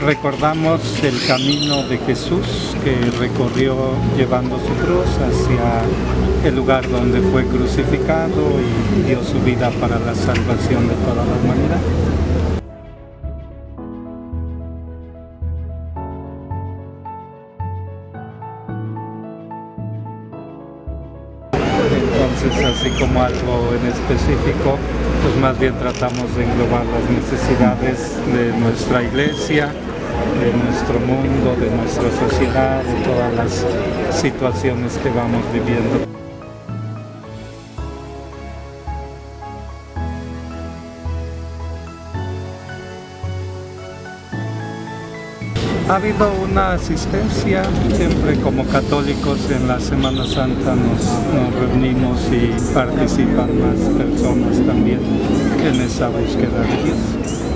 recordamos el camino de Jesús que recorrió llevando su cruz hacia el lugar donde fue crucificado y dio su vida para la salvación de toda la humanidad. Así como algo en específico, pues más bien tratamos de englobar las necesidades de nuestra iglesia, de nuestro mundo, de nuestra sociedad, de todas las situaciones que vamos viviendo. Ha habido una asistencia, siempre como católicos en la Semana Santa nos, reunimos y participan más personas también en esa búsqueda de Dios.